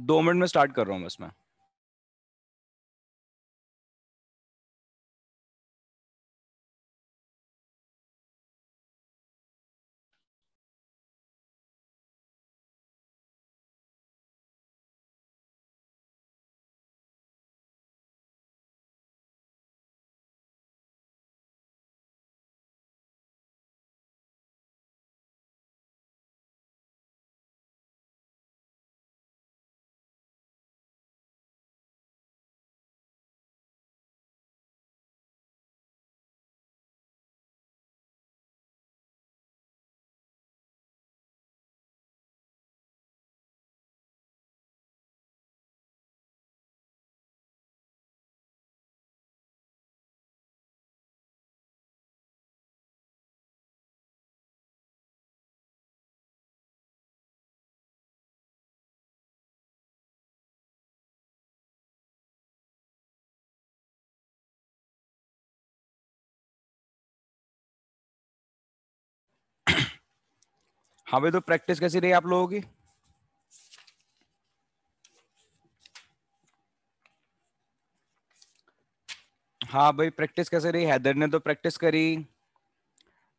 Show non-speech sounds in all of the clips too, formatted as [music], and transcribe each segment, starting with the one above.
दो मिनट में स्टार्ट कर रहा हूँ बस मैं। हाँ भाई तो प्रैक्टिस कैसी रही आप लोगों की? हाँ भाई प्रैक्टिस कैसे रही? हैदर ने तो प्रैक्टिस करी।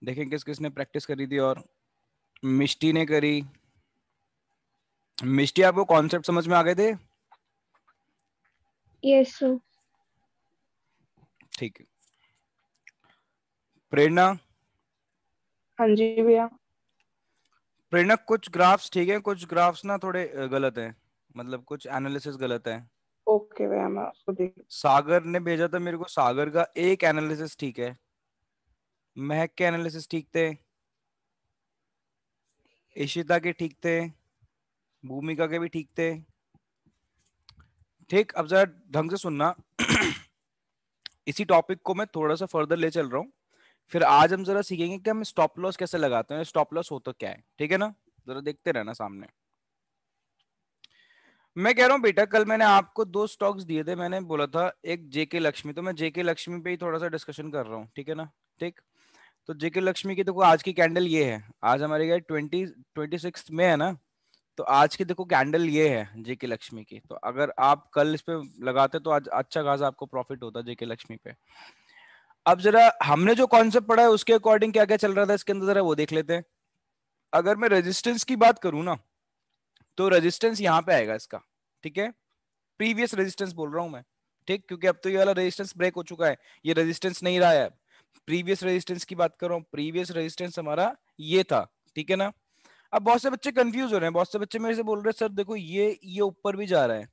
देखें किस किसने प्रैक्टिस करी थी और मिष्टी ने करी। मिष्टी आपको कॉन्सेप्ट समझ में आ गए थे? यस ठीक है। प्रेरणा? हाँ जी भैया। प्रेरणा कुछ ग्राफ्स ठीक है कुछ ग्राफ्स ना थोड़े गलत हैं। मतलब कुछ एनालिसिस गलत है। ओके मैं उसको देख सागर ने भेजा था मेरे को सागर का एक एनालिसिस ठीक है। महक के एनालिसिस ठीक थे। इशिता के ठीक थे। भूमिका के भी ठीक थे। ठीक अब जरा ढंग से सुनना। [clears throat] इसी टॉपिक को मैं थोड़ा सा फर्दर ले चल रहा हूँ। फिर आज हम जरा सीखेंगे कि हम स्टॉप लॉस कैसे लगाते हैं स्टॉप लॉस होता क्या है, ठीक है ना? जरा देखते रहना सामने। मैं कह रहा हूँ बेटा, कल मैंने आपको दो स्टॉक्स दिए थे, मैंने बोला था एक जेके लक्ष्मी तो मैं जेके लक्ष्मी पे ही थोड़ा सा डिस्कशन कर रहा हूँ, ठीक है ना? ठीक? तो जेके लक्ष्मी की देखो, आज की कैंडल ये है, आज हमारे क्या ट्वेंटी ट्वेंटी सिक्स में है ना? तो आज की देखो कैंडल ये है जेके लक्ष्मी की तो अगर आप कल इस पे लगाते तो आज अच्छा खासा आपको प्रॉफिट होता जेके लक्ष्मी पे। अब जरा हमने जो कॉन्सेप्ट पढ़ा है, उसके अकॉर्डिंग क्या क्या चल रहा था, इसके अंदर जरा वो देख लेते हैं। अगर मैं रेजिस्टेंस की बात करूँ ना तो रेजिस्टेंस यहाँ पे आएगा इसका, ठीक है? प्रीवियस रेजिस्टेंस बोल रहा हूँ मैं, ठीक? क्योंकि अब तो ये वाला रेजिस्टेंस ब्रेक हो चुका है, ये रेजिस्टेंस नहीं रहा है। प्रीवियस रेजिस्टेंस की बात कर रहा हूँ प्रीवियस रेजिस्टेंस हमारा ये था, ठीक है ना? अब बहुत से बच्चे कंफ्यूज हो रहे हैं, बहुत से बच्चे मेरे से बोल रहे हैं, सर, देखो, ये ये ऊपर भी जा रहा है।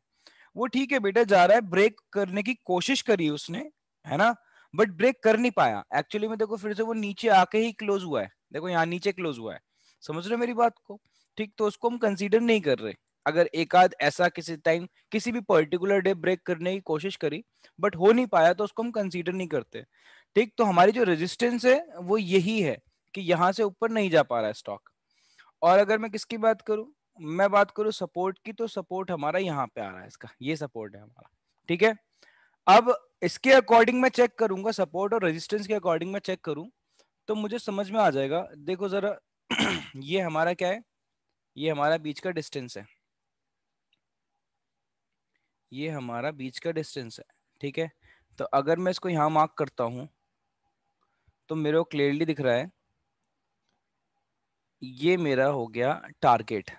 वो ठीक है बेटा, जा रहा है ब्रेक करने की कोशिश करी उसने, है ना? बट ब्रेक कर नहीं पाया। एक्चुअली में देखो फिर से वो नीचे आके ही क्लोज हुआ है। देखो यहाँ नीचे क्लोज हुआ है। समझ रहे हो मेरी बात को? ठीक तो उसको हम कंसीडर नहीं कर रहे। अगर एक आध ऐसा किसी टाइम किसी भी पर्टिकुलर डे ब्रेक करने की कोशिश करी बट हो नहीं पाया तो उसको हम कंसीडर नहीं करते। ठीक तो हमारी जो रेजिस्टेंस है, वो यही है कि यहाँ से ऊपर नहीं जा पा रहा है स्टॉक और अगर मैं किसकी बात करूँ? मैं बात करूँ सपोर्ट की तो सपोर्ट हमारा यहाँ पे आ रहा है इसका। ये सपोर्ट है हमारा। ठीक है? अब इसके अकॉर्डिंग मैं चेक करूँगा सपोर्ट और रेजिस्टेंस के अकॉर्डिंग मैं चेक करूँ तो मुझे समझ में आ जाएगा। देखो जरा, [clears throat] ये हमारा क्या है? ये हमारा बीच का डिस्टेंस है। ये हमारा बीच का डिस्टेंस है, ठीक है? तो अगर मैं इसको यहाँ मार्क करता हूँ तो मेरे को क्लियरली दिख रहा है, ये मेरा हो गया टारगेट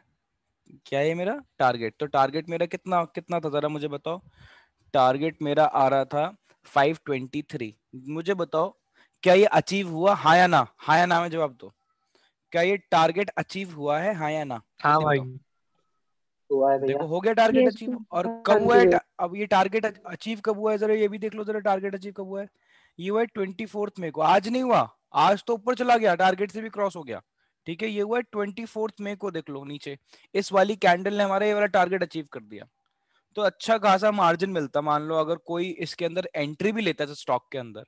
क्या ये मेरा? टारगेट तो टारगेट मेरा कितना कितना था जरा मुझे बताओ? टारगेट मेरा आ रहा था 523 मुझे बताओ क्या ये अचीव हुआ? हाँ या ना? हाँ या ना में जवाब दो। क्या ये टारगेट अचीव हुआ है? हाँ या ना? हाँ भाई। हुआ है देखो हो गया टारगेट अचीव और हाँ कब हुआ है अब ये टारगेट अचीव कब हुआ है? जरा ये भी देख लो जरा टारगेट अचीव कब हुआ है। ये हुआ है ट्वेंटी फोर्थ मे को। आज नहीं हुआ। आज तो ऊपर चला गया। टारगेट से भी क्रॉस हो गया। ठीक है ये हुआ है ट्वेंटी फोर्थ मे को देख लो नीचे। इस वाली कैंडल ने हमारा ये वाला टारगेट अचीव कर दिया। तो अच्छा खासा मार्जिन मिलता, मान लो अगर कोई इसके अंदर एंट्री भी लेता है स्टॉक के अंदर,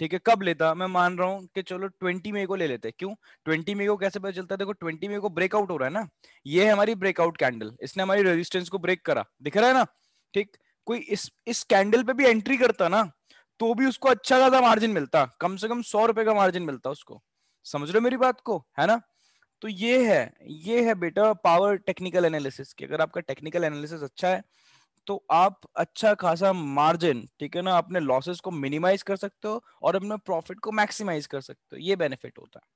ठीक है, कब लेता? मैं मान रहा हूँ कि चलो ट्वेंटी मे को ले लेते हैं। क्यों? ट्वेंटी मे को कैसे पता चलता है? देखो ट्वेंटी मे को ब्रेकआउट हो रहा है ना। ये है हमारी ब्रेकआउट कैंडल इसने हमारी रेजिस्टेंस को ब्रेक करा। दिख रहा है ना? ठीक? कोई इस इस कैंडल पे भी एंट्री करता ना तो भी उसको अच्छा खासा मार्जिन मिलता। कम से कम सौ रुपए का मार्जिन मिलता उसको। समझ रहे हो मेरी बात को? है ना? तो ये है ये है बेटा पावर टेक्निकल एनालिसिस की। अगर आपका टेक्निकल एनालिसिस अच्छा है तो आप अच्छा खासा मार्जिन ठीक है ना, अपने लॉसेस को मिनिमाइज कर सकते हो और अपने प्रॉफिट को मैक्सिमाइज कर सकते हो, ये बेनिफिट होता है।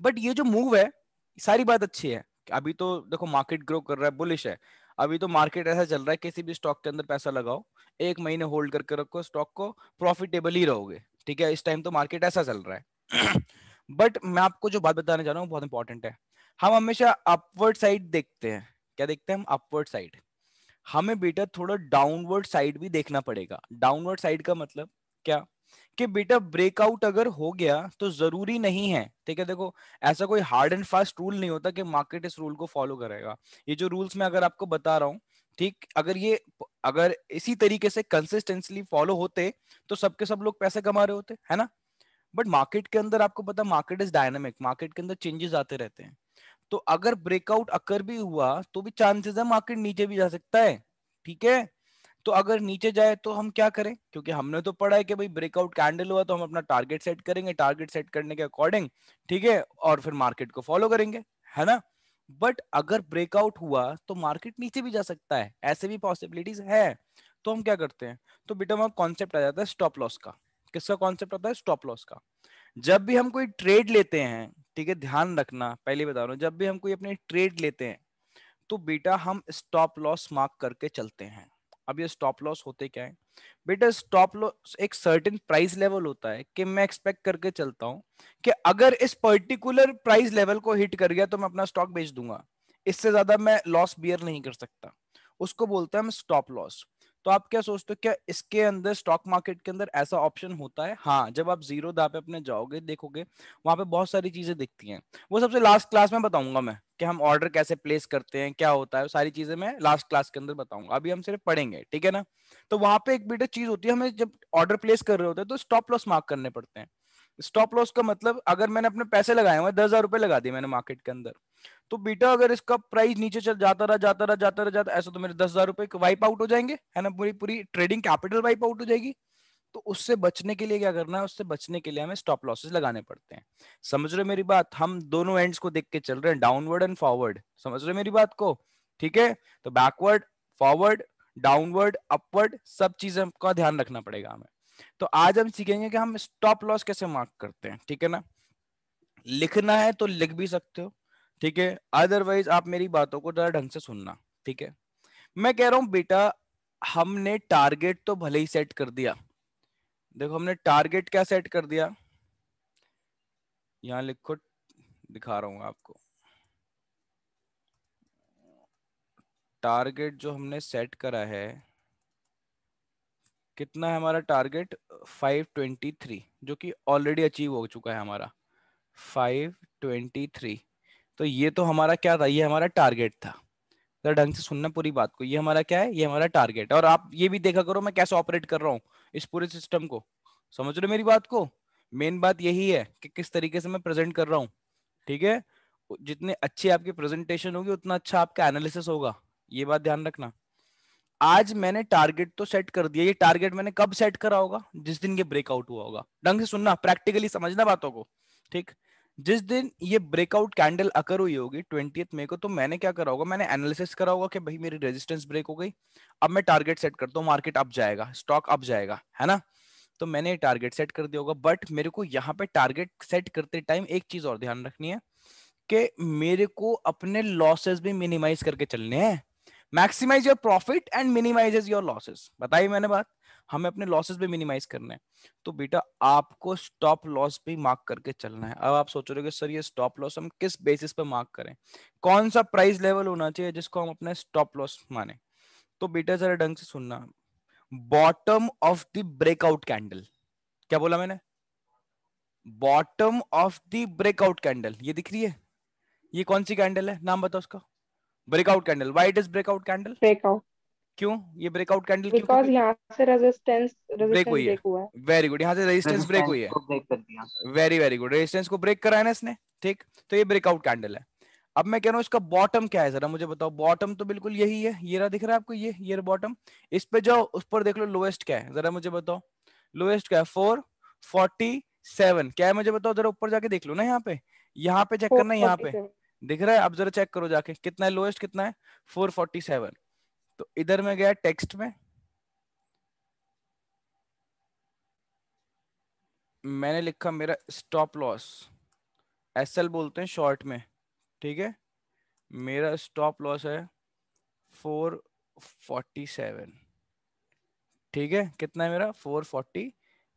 बट ये जो मूव है, सारी बात अच्छी है। अभी तो देखो मार्केट ग्रो कर रहा है बुलिश है। अभी तो मार्केट ऐसा चल रहा है, किसी भी स्टॉक के अंदर पैसा लगाओ, एक महीने होल्ड करके रखो स्टॉक को प्रॉफिटेबल ही रहोगे, ठीक है। इस टाइम तो मार्केट ऐसा चल रहा है। [clears throat] बट मैं आपको जो बात बताने जा रहा हूँ बहुत इंपॉर्टेंट है। हम हमेशा अपवर्ड साइड देखते हैं। क्या देखते हैं? हम अपवर्ड साइड हमें बेटा थोड़ा डाउनवर्ड साइड भी देखना पड़ेगा। डाउनवर्ड साइड का मतलब क्या? कि बेटा ब्रेकआउट अगर हो गया तो ज़रूरी नहीं है। ठीक है, देखो, ऐसा कोई हार्ड एंड फास्ट रूल नहीं होता कि मार्केट इस रूल को फॉलो करेगा। ये जो रूल्स मैं अगर आपको बता रहा हूँ, ठीक, अगर ये, अगर इसी तरीके से कंसिस्टेंसली फॉलो होते तो सबके सब लोग पैसे कमा रहे होते, है ना? बट मार्केट के अंदर आपको पता मार्केट इज़ डायनामिक मार्केट के अंदर चेंजेस आते रहते हैं। तो अगर ब्रेकआउट अकर भी हुआ तो भी चांसेस है मार्केट नीचे भी जा सकता है, ठीक है? तो अगर नीचे जाए तो हम क्या करें? क्योंकि हमने तो पढ़ा है कि भाई ब्रेकआउट कैंडल हुआ तो हम अपना टारगेट सेट करेंगे टारगेट सेट करने के अकॉर्डिंग ठीक है? और फिर मार्केट को फॉलो करेंगे, है ना? बट अगर ब्रेकआउट हुआ तो मार्केट नीचे भी जा सकता है, ऐसे भी पॉसिबिलिटीज है। तो हम क्या करते हैं? तो बेटा वहाँ कॉन्सेप्ट आ जाता है स्टॉप लॉस का। किसका कॉन्सेप्ट आता है? स्टॉप लॉस का। जब भी हम कोई ट्रेड लेते हैं ठीक है, ध्यान रखना, पहले बता रहा हूँ, जब भी हम कोई अपनी ट्रेड लेते हैं तो बेटा हम स्टॉप लॉस मार्क करके चलते हैं। अब ये स्टॉप लॉस होते क्या है? बेटा स्टॉप लॉस एक सर्टेन प्राइस लेवल होता है कि मैं एक्सपेक्ट करके चलता हूँ कि अगर इस पर्टिकुलर प्राइस लेवल को हिट कर गया तो मैं अपना स्टॉक बेच दूँगा। इससे ज़्यादा मैं लॉस बियर नहीं कर सकता। उसको बोलते हैं हम स्टॉप लॉस तो आप क्या सोचते हो, क्या इसके अंदर स्टॉक मार्केट के अंदर ऐसा ऑप्शन होता है? हाँ जब आप ज़ीरो दा पे अपने जाओगे, देखोगे, वहाँ पे बहुत सारी चीज़ें दिखती हैं। वो सबसे लास्ट क्लास में बताऊँगा मैं, कि हम ऑर्डर कैसे प्लेस करते हैं, क्या होता है, सारी चीज़ें मैं लास्ट क्लास के अंदर बताऊँगा। अभी हम सिर्फ़ पढ़ेंगे, ठीक है ना? तो वहाँ पे एक बेटा चीज़ होती है, हमें जब ऑर्डर प्लेस कर रहे होते हैं तो स्टॉप लॉस मार्क करने पड़ते हैं। स्टॉप लॉस का मतलब अगर मैंने अपने पैसे लगाए हुए दस हज़ार रुपए लगा दिए मैंने मार्केट के अंदर तो बेटा अगर इसका प्राइस नीचे चल, जाता रहा जाता रहा जाता रहा, जाता ऐसा तो मेरे दस हज़ार रुपए वाइप आउट हो जाएँगे, है ना, पूरी पूरी ट्रेडिंग कैपिटल वाइप आउट हो जाएगी। तो उससे बचने के लिए क्या करना है, उससे बचने के लिए हमें स्टॉप लॉसेस लगाने पड़ते हैं। समझ रहे मेरी बात? हम दोनों एंड्स को देख के चल रहे हैं डाउनवर्ड एंड फॉरवर्ड समझ रहे मेरी बात को? ठीक है? तो बैकवर्ड फॉरवर्ड डाउनवर्ड अपवर्ड सब चीज़ें का ध्यान रखना पड़ेगा हमें। तो आज हम सीखेंगे कि हम स्टॉप लॉस कैसे मार्क करते हैं, ठीक है ना? लिखना है तो लिख भी सकते हो ठीक है? अदरवाइज़ आप मेरी बातों को जरा ढंग से सुनना, ठीक है? मैं कह रहा हूँ, बेटा, हमने टारगेट तो भले ही सेट कर दिया। देखो, हमने टारगेट क्या सेट कर दिया? यहाँ लिखो, दिखा रहा हूँ आपको। टारगेट जो हमने सेट करा है, कितना है हमारा टारगेट 523 जो कि ऑलरेडी अचीव हो चुका है हमारा। 523 तो ये तो हमारा क्या था? ये हमारा टारगेट था। तो ढंग से सुनना पूरी बात को। ये हमारा क्या है? ये हमारा टारगेट और आप ये भी देखा करो मैं कैसे ऑपरेट कर रहा हूँ इस पूरे सिस्टम को। समझ रहे मेरी बात को? मेन बात यही है कि किस तरीके से मैं प्रेजेंट कर रहा हूँ। ठीक है? जितने अच्छी आपकी प्रेजेंटेशन होगी, उतना अच्छा आपका एनालिसिस होगा। ये बात ध्यान रखना। आज मैंने टारगेट तो सेट कर दिया। ये टारगेट मैंने कब सेट करा होगा? जिस दिन ये ब्रेकआउट हुआ होगा। ढंग से सुनना प्रैक्टिकली समझना बातों को। ठीक? जिस दिन ये ब्रेकआउट कैंडल अकर हुई होगी ट्वेंटी मे को तो मैंने क्या करा होगा, मैंने एनालिसिस करा होगा कि भाई मेरी रेजिस्टेंस ब्रेक हो गई। अब मैं टारगेट सेट करता हूँ मार्केट अप जाएगा स्टॉक अप जाएगा, है ना? तो मैंने टारगेट सेट कर दिया होगा बट मेरे को यहाँ पे टारगेट सेट करते टाइम एक चीज़ और ध्यान रखनी है कि मेरे को अपने लॉसेस भी मिनिमाइज करके चलने हैं। Maximise your profit and minimises your losses बताइए मैंने बात? हमें अपने लॉसेस भी मिनिमाइज करना है। तो बेटा, आपको स्टॉप लॉस भी मार्क करके चलना है। अब आप सोच रहे हो सर ये स्टॉप लॉस हम किस बेसिस पे मार्क करें? कौन सा प्राइस लेवल होना चाहिए जिसको हम अपने स्टॉप लॉस माने? तो बेटा, जरा ढंग से सुनना। Bottom of the breakout candle क्या बोला मैंने? Bottom of the breakout candle ये दिख रही है? ये कौन सी कैंडल है? नाम बताओ उसका। Breakout candle why it is breakout candle breakout क्यों? ये ब्रेकआउट कैंडल क्यों बिकॉज़ यहाँ से रेजिस्टेंस ब्रेक हुई है। वेरी गुड यहाँ से रेजिस्टेंस ब्रेक हुई है। वेरी वेरी गुड रेजिस्टेंस को ब्रेक करा है ना इसने? ठीक? तो ये ब्रेकआउट कैंडल है। अब मैं कह रहा हूँ इसका बॉटम क्या है जरा मुझे बताओ। बॉटम तो बिल्कुल यही है। ये रहा दिख रहा है आपको? ये ये बॉटम इस पे जाओ उस पर देख लो लोएस्ट क्या है। जरा मुझे बताओ। लोएस्ट क्या है? फोर फोर्टी सेवन क्या है मुझे बताओ? जरा ऊपर जाके देख लो ना यहाँ पे। यहाँ पे चेक करना यहाँ पे। दिख रहा है? अब जरा चेक करो जाके। कितना है? लोएस्ट कितना है? 447 तो इधर में गया टेक्स्ट में। मैंने लिखा मेरा स्टॉप लॉस एस एल बोलते हैं शॉर्ट में, ठीक है? मेरा स्टॉप लॉस है फोर फोर्टी सेवन ठीक है? कितना है मेरा? फोर फोर्टी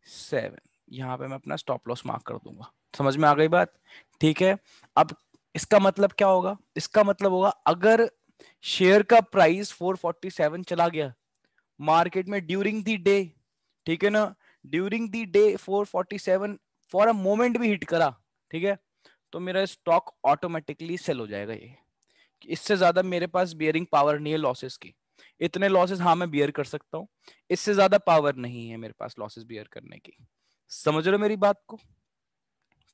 सेवन यहाँ पे मैं अपना स्टॉप लॉस मार्क कर दूँगा। समझ में आ गई बात? ठीक है? अब इसका मतलब क्या होगा? इसका मतलब होगा, अगर शेयर का प्राइस 447 चला गया। मार्केट में ड्यूरिंग दी डे, ठीक है ना? During the day 447 for a moment भी हिट करा, ठीक है? तो मेरा स्टॉक ऑटोमेटिकली सेल हो जाएगा ये। इससे ज़्यादा मेरे पास बियरिंग पावर नहीं है लॉसेस की। इतने लॉसेस हाँ मैं बियर कर सकता हूँ। इससे ज़्यादा पावर नहीं है मेरे पास लॉसेस बियर करने की। समझ रहे हो मेरी बात को?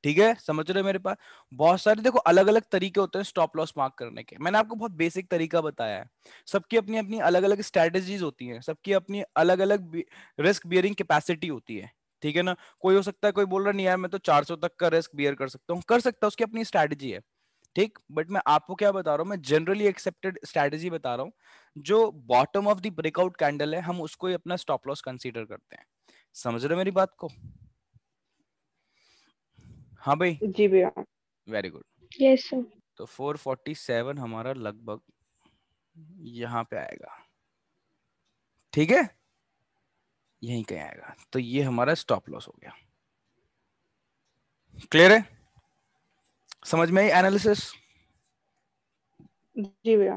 ठीक है? समझ रहे हो मेरे पास बहुत सारे देखो अलग अलग तरीके होते हैं स्टॉप लॉस मार्क करने के। मैंने आपको बहुत बेसिक तरीका बताया है। सबकी अपनी अपनी अलग अलग स्ट्रेटेजीज होती हैं। सबकी अपनी अलग अलग रिस्क बियरिंग कैपेसिटी होती है। ठीक है ना? कोई हो सकता है, कोई बोल रहा नहीं यार, मैं तो 400 तक का रिस्क बियर कर सकता हूँ। कर सकता उसकी अपनी स्ट्रेटेजी है। ठीक? बट मैं आपको क्या बता रहा हूँ, मैं जनरली एक्सेप्टेड स्ट्रेटेजी बता रहा हूँ, जो bottom of the breakout candle है, हम उसको ही अपना स्टॉप लॉस कंसीडर करते हैं। समझ रहे मेरी बात को? हाँ भाई। जी भैया। वेरी गुड यस सर तो 447 हमारा लगभग यहाँ पे आएगा। ठीक है? यहीं कहीं आएगा। तो ये हमारा स्टॉप लॉस हो गया। क्लियर है? समझ में आई एनालिसिस जी भैया।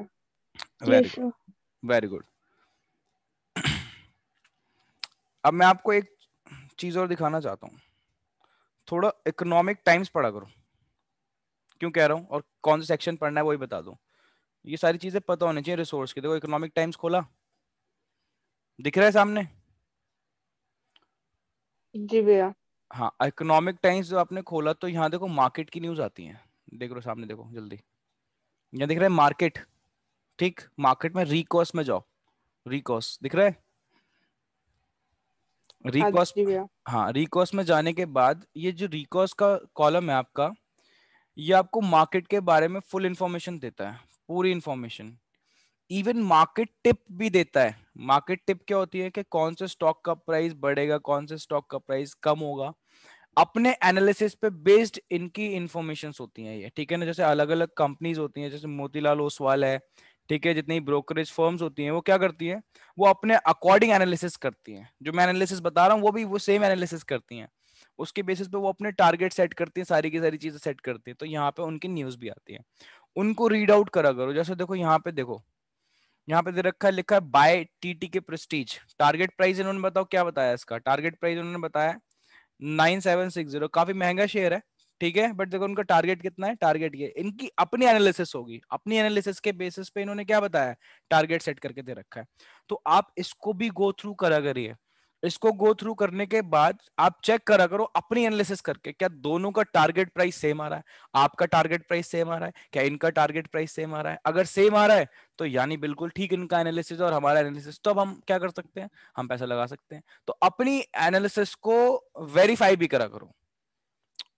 वेरी गुड वेरी गुड अब मैं आपको एक चीज़ और दिखाना चाहता हूँ। थोड़ा इकोनॉमिक टाइम्स पढ़ा करो। क्यों कह रहा हूँ? और कौन सा सेक्शन पढ़ना है वही बता दो। ये सारी चीज़ें पता होनी चाहिए रिसोर्स की। देखो इकोनॉमिक टाइम्स खोला। दिख रहा है सामने? जी भैया। हाँ इकोनॉमिक टाइम्स जो आपने खोला तो यहाँ देखो मार्केट की न्यूज़ आती है। देख लो सामने देखो जल्दी। यहाँ दिख रहा है मार्केट ठीक? मार्केट में रिकॉस में जाओ। रिकॉस दिख रहा है? रिकॉस हाँ रिकॉस में जाने के बाद ये जो रिकॉस का कॉलम है आपका ये आपको मार्केट के बारे में फुल इंफॉर्मेशन देता है पूरी इंफॉर्मेशन इवन मार्केट टिप भी देता है। मार्केट टिप क्या होती है कि कौन से स्टॉक का प्राइस बढ़ेगा कौन से स्टॉक का प्राइस कम होगा। अपने एनालिसिस पे बेस्ड इनकी इंफॉर्मेशन होती हैं ये ठीक है ना? जैसे अलग अलग कंपनीज़ होती हैं जैसे मोतीलाल ओसवाल है ठीक है, जितनी ब्रोकरेज फर्म्स होती हैं, वो क्या करती हैं? वो अपने अकॉर्डिंग एनालिसिस करती हैं। जो मैं एनालिसिस बता रहा हूँ, वो भी वो सेम एनालिसिस करती हैं। उसके बेसिस पे वो अपने टारगेट सेट करती हैं, सारी की सारी चीज़ें सेट करती हैं। तो यहाँ पे उनकी न्यूज़ भी आती है। उनको रीड आउट करा करो। जैसे देखो, यहाँ पे देखो। यहाँ पे दे रखा है, लिखा है बाय टीटी के प्रेस्टीज टारगेट प्राइस इन्होंने बताओ, क्या बताया इसका? टारगेट प्राइस इन्होंने बताया नाइन सेवन सिक्स ज़ीरो काफ़ी महँगा शेयर है। ठीक है? बट देखो उनका टारगेट कितना है? टारगेट ये, इनकी अपनी एनालिसिस होगी। अपनी एनालिसिस के बेसिस पे इन्होंने क्या बताया? टारगेट सेट करके दे रखा है। तो आप इसको भी गो थ्रू करा करिए। इसको गो थ्रू करने के बाद आप चेक करा करो अपनी एनालिसिस करके, क्या दोनों का टारगेट प्राइस सेम आ रहा है? आपका टारगेट प्राइस सेम आ रहा है? क्या इनका टारगेट प्राइस सेम आ रहा है? अगर सेम आ रहा है तो यानी बिल्कुल ठीक इनका एनालिसिस और हमारा एनालिसिस तो अब हम क्या कर सकते हैं? हम पैसा लगा सकते हैं। तो अपनी एनालिसिस को वेरीफाई भी करा करो।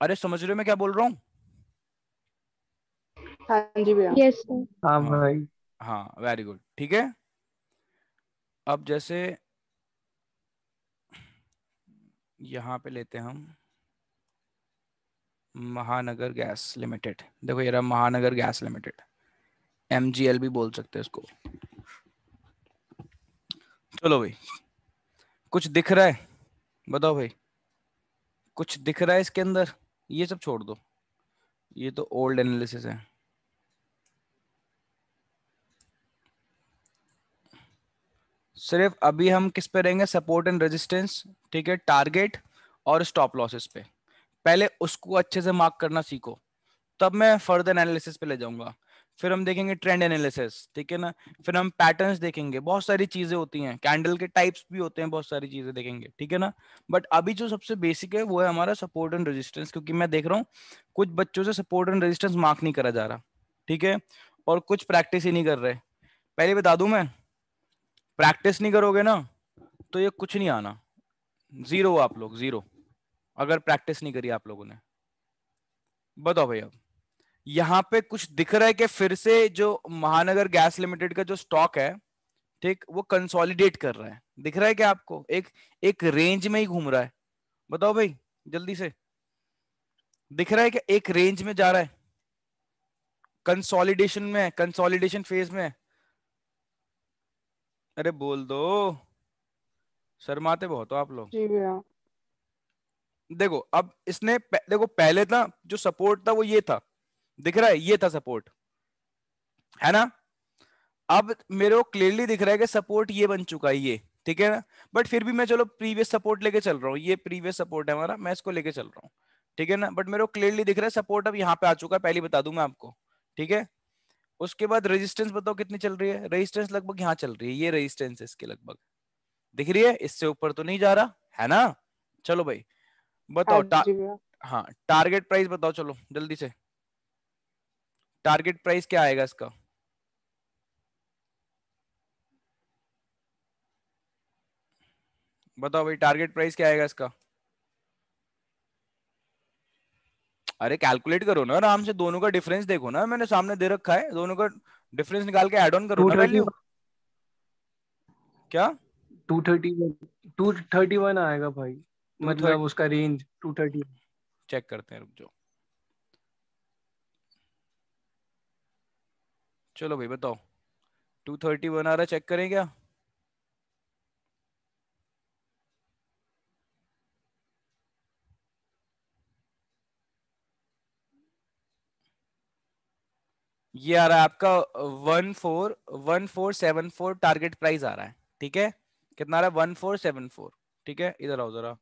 अरे समझ रहे हो मैं क्या बोल रहा हूँ? हाँ जी भैया। यस हाँ भाई। हाँ वेरी गुड ठीक है? अब जैसे यहाँ पे लेते हैं हम महानगर गैस लिमिटेड। देखो ये रहा महानगर गैस लिमिटेड। MGL भी बोल सकते हैं इसको। चलो भाई। कुछ दिख रहा है? बताओ भाई। कुछ दिख रहा है इसके अंदर? ये सब छोड़ दो। ये तो ओल्ड एनालिसिस है। सिर्फ़ अभी हम किस पे रहेंगे? सपोर्ट एंड रेजिस्टेंस ठीक है? टारगेट और स्टॉप लॉसेस पे। पहले उसको अच्छे से मार्क करना सीखो। तब मैं फर्दर एनालिसिस पे ले जाऊँगा। फिर हम देखेंगे ट्रेंड एनालिसिस ठीक है ना? फिर हम पैटर्न्स देखेंगे, बहुत सारी चीज़ें होती हैं। कैंडल के टाइप्स भी होते हैं, बहुत सारी चीज़ें देखेंगे, ठीक है ना? बट अभी जो सबसे बेसिक है, वो है हमारा सपोर्ट एंड रेजिस्टेंस क्योंकि मैं देख रहा हूँ, कुछ बच्चों से सपोर्ट एंड रेजिस्टेंस मार्क नहीं करा जा रहा, ठीक है? और कुछ प्रैक्टिस ही नहीं कर रहे। पहले बता दू मैं प्रैक्टिस नहीं करोगे ना तो ये कुछ नहीं आना। ज़ीरो आप लोग ज़ीरो अगर प्रैक्टिस नहीं करी आप लोगों ने। बताओ भैया। यहाँ पे कुछ दिख रहा है कि फिर से जो महानगर गैस लिमिटेड का जो स्टॉक है ठीक वो कंसोलिडेट कर रहा है। दिख रहा है क्या आपको? एक एक रेंज में ही घूम रहा है। बताओ भाई जल्दी से। दिख रहा है क्या एक रेंज में जा रहा है। कंसोलिडेशन में कंसोलिडेशन फ़ेज़ में अरे बोल दो। शर्माते बहुत हो आप लोग। देखो अब इसने देखो पहले था जो सपोर्ट था वो ये था। दिख रहा है ये था सपोर्ट है ना? अब मेरे को क्लियरली दिख रहा है कि सपोर्ट ये बन चुका है ये ठीक है ना? बट फिर भी मैं चलो प्रीवियस सपोर्ट लेके चल रहा हूँ ये प्रीवियस सपोर्ट है हमारा मैं इसको लेके चल रहा हूँ ठीक है ना? बट मेरे को क्लियरली दिख रहा है सपोर्ट अब यहाँ पे आ चुका है पहले बता दूँ मैं आपको ठीक है? उसके बाद रेजिस्टेंस बताओ कितनी चल रही है? रेजिस्टेंस लगभग यहाँ चल रही है ये रेजिस्टेंस इसके लगभग। दिख रही है? इससे ऊपर तो नहीं जा रहा है ना? चलो भाई बताओ टा, हाँ टारगेट प्राइस बताओ चलो जल्दी से। टारगेट प्राइस क्या आएगा इसका? बताओ भाई टारगेट प्राइस क्या आएगा इसका? अरे कैलकुलेट करो ना आराम से दोनों का डिफरेंस देखो ना मैंने सामने दे रखा है दोनों का डिफरेंस निकाल के एड ऑन करो ना वैल्यू क्या? Two thirty two thirty one आएगा भाई मतलब उसका रेंज टू थर्टी चेक करते हैं रुक जाओ। चलो भाई बताओ। टू थर्टी वन आ रहा चेक करें क्या? ये आ रहा है आपका one four one four seven four target price आ रहा है, ठीक है? कितना आ रहा है? वन फोर सेवन फोर ठीक है? इधर आओ जरा।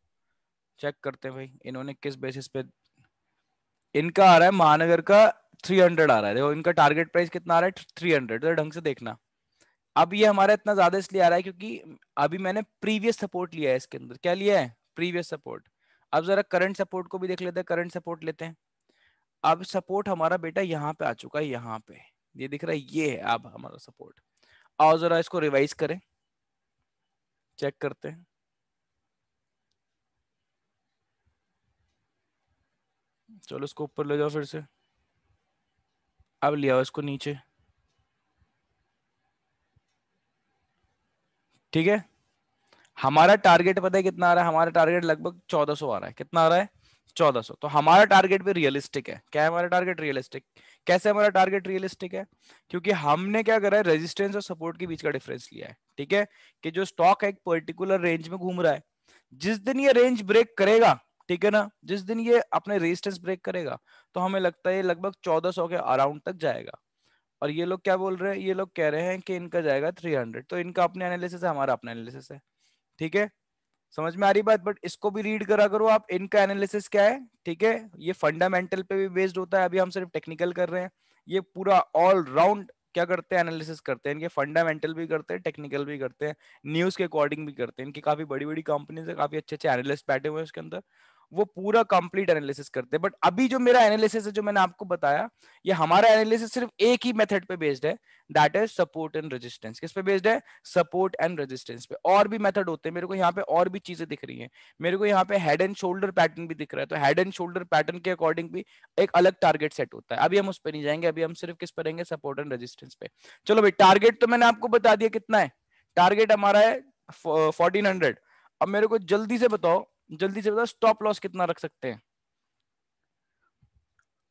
चेक करते हैं भाई, इन्होंने किस बेसिस पे इनका आ रहा है महानगर का थ्री हंड्रेड आ रहा है। देखो, इनका टारगेट प्राइस कितना आ रहा है? थ्री हंड्रेड तो ढंग से देखना। अब ये हमारा इतना ज़्यादा इसलिए आ रहा है क्योंकि अभी मैंने प्रीवियस सपोर्ट लिया है इसके अंदर। क्या लिया है? प्रीवियस सपोर्ट अब जरा करंट सपोर्ट को भी देख लेते हैं। करंट सपोर्ट लेते हैं। अब सपोर्ट हमारा बेटा यहाँ पे आ चुका है, यहाँ पे। ये दिख रहा है, ये है अब हमारा सपोर्ट आओ जरा इसको रिवाइज करें। चेक करते हैं। चलो इसको ऊपर ले जाओ फिर से। अब लिया इसको नीचे। ठीक है? हमारा टारगेट पता है कितना आ रहा है? हमारा टारगेट लगभग 1400 आ रहा है। कितना आ रहा है? चौदह 1400 तो हमारा टारगेट भी रियलिस्टिक है। क्या है हमारा टारगेट रियलिस्टिक कैसे हमारा टारगेट रियलिस्टिक है? क्योंकि हमने क्या करा है? रेजिस्टेंस और सपोर्ट के बीच का डिफरेंस लिया है। ठीक है? कि जो स्टॉक है एक पर्टिकुलर रेंज में घूम रहा है। जिस दिन ये रेंज ब्रेक करेगा ठीक है ना? जिस दिन ये अपने रेजिस्टेंस ब्रेक करेगा तो हमें लगता है ये लगभग 1400 के अराउंड तक जाएगा। और ये लोग क्या बोल रहे हैं? ये लोग कह रहे हैं कि इनका जाएगा 300 तो इनका अपने एनालिसिस है, हमारा अपना एनालिसिस है। ठीक है? समझ में आ रही बात? बट इसको भी रीड करा करो आप, इनका एनालिसिस क्या है? ठीक है? ये फंडामेंटल पे भी बेस्ड होता है, अभी हम सिर्फ़ टेक्निकल कर रहे हैं। ये पूरा ऑल राउंड क्या करते हैं? एनालिसिस करते हैं। इनके फंडामेंटल भी करते हैं टेक्निकल भी करते हैं न्यूज़ के अकॉर्डिंग भी करते हैं। इनकी काफ़ी बड़ी बड़ी कंपनीज़ है, काफ़ी अच्छे अच्छे एनालिस्ट बैठे हुए हैं उसके अंदर। वो पूरा कंप्लीट एनालिसिस करते हैं। बट अभी जो मेरा एनालिसिस है, जो मैंने आपको बताया, ये हमारा एनालिसिस सिर्फ़ एक ही मेथड पे बेस्ड है। That is support and resistance किस पे बेस्ड है? सपोर्ट एंड रेजिस्टेंस पे। और भी मेथड होते हैं। मेरे को यहाँ पे और भी चीज़ें दिख रही हैं। मेरे को यहाँ पे हेड एंड शोल्डर पैटर्न भी दिख रहा है। तो हेड एंड शोल्डर पैटर्न के अकॉर्डिंग भी एक अलग टारगेट सेट होता है। अभी हम उस पर नहीं जाएँगे। अभी हम सिर्फ़ किस पर रहेंगे? सपोर्ट एंड रेजिस्टेंस पे। चलो भाई टारगेट तो मैंने आपको बता दिया कितना है। टारगेट हमारा है फोर्टीन हंड्रेड अब मेरे को जल्दी से बताओ जल्दी से बताओ स्टॉप लॉस कितना रख सकते हैं?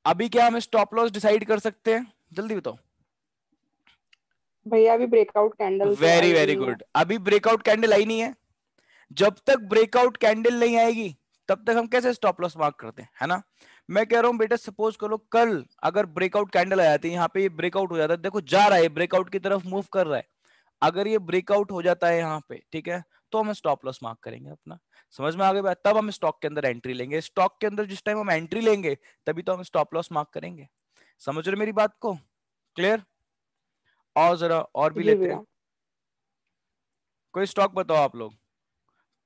अभी क्या हम स्टॉप लॉस डिसाइड कर सकते हैं? जल्दी बताओ। भैया अभी breakout candle very very good अभी ब्रेकआउट कैंडल आई नहीं है। जब तक ब्रेकआउट कैंडल नहीं आएगी तब तक हम कैसे स्टॉप लॉस मार्क करते हैं है ना? मैं कह रहा हूँ बेटा सपोज़ करो कल अगर ब्रेकआउट कैंडल आ जाती है यहाँ पे ये ब्रेकआउट हो जाता है। देखो जा रहा है ब्रेकआउट की तरफ़ मूव कर रहा है। अगर ये ब्रेकआउट हो जाता है यहाँ पे ठीक है? तो हम स्टॉप लॉस मार्क करेंगे अपना। समझ में आ गई तब हम स्टॉक के अंदर एंट्री लेंगे। स्टॉक के अंदर जिस टाइम हम एंट्री लेंगे तभी तो हम स्टॉप लॉस मार्क करेंगे। समझ रहे मेरी बात को? क्लियर और जरा और भी लेते हैं। कोई स्टॉक बताओ आप लोग?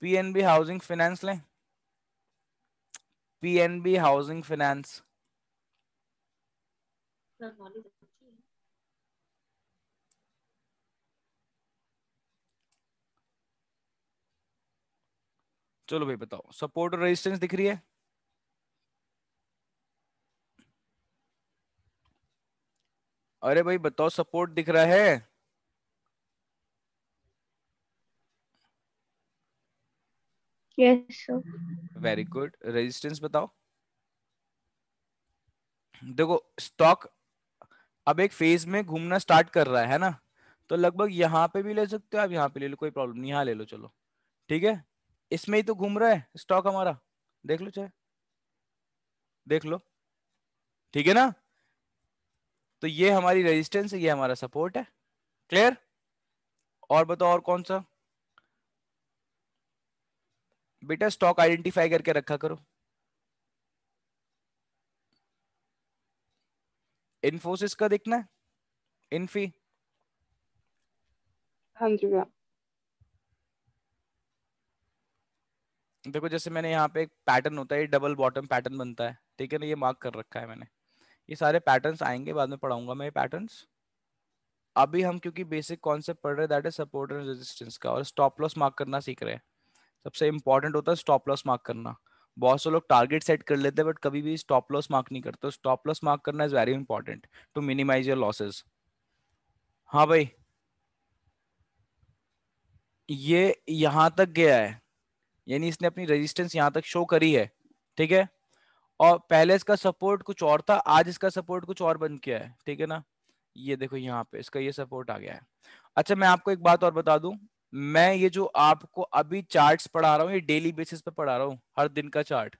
पीएनबी हाउसिंग फाइनेंस लें? पीएनबी हाउसिंग फाइनेंस चलो भाई बताओ सपोर्ट और रेजिस्टेंस दिख रही है? अरे भाई बताओ सपोर्ट दिख रहा है? यस वेरी गुड रेजिस्टेंस बताओ। देखो स्टॉक अब एक फ़ेज़ में घूमना स्टार्ट कर रहा है ना? तो लगभग यहाँ पे भी ले सकते हो आप यहाँ पे ले लो कोई प्रॉब्लम नहीं यहाँ ले लो चलो। ठीक है? इसमें ही तो घूम रहा है स्टॉक हमारा। देख लो चाहे। देख लो। ठीक है ना? तो ये हमारी रेजिस्टेंस है, ये हमारा सपोर्ट है। क्लियर और बताओ और कौन सा? बेटा स्टॉक आइडेंटिफाई करके रखा करो। इन्फोसिस का देखना है? इन्फी हाँ जी देखो, जैसे मैंने यहाँ पे एक पैटर्न होता है डबल बॉटम पैटर्न बनता है, ठीक है ना? ये मार्क कर रखा है मैंने। ये सारे पैटर्न्स आएँगे, बाद में पढ़ाऊँगा मैं ये पैटर्न्स अभी हम, क्योंकि बेसिक कॉन्सेप्ट पढ़ रहे हैं that is support and resistance का, और स्टॉप लॉस मार्क करना सीख रहे हैं। सबसे इंपॉर्टेंट होता है स्टॉप लॉस मार्क करना। बहुत से लोग टारगेट सेट कर लेते हैं बट कभी भी स्टॉप लॉस मार्क नहीं करते। स्टॉप लॉस मार्क करना is very important to minimise your losses हाँ भाई। ये यहाँ तक गया है। यानी इसने अपनी रेजिस्टेंस यहाँ तक शो करी है, ठीक है? और पहले इसका सपोर्ट कुछ और था, आज इसका सपोर्ट कुछ और बन गया है, ठीक है ना? ये देखो यहाँ पे, इसका ये सपोर्ट आ गया है। अच्छा मैं आपको एक बात और बता दूँ, मैं ये जो आपको अभी चार्ट्स पढ़ा रहा हूँ, ये डेली बेसिस पे पढ़ा रहा हूँ, हर दिन का चार्ट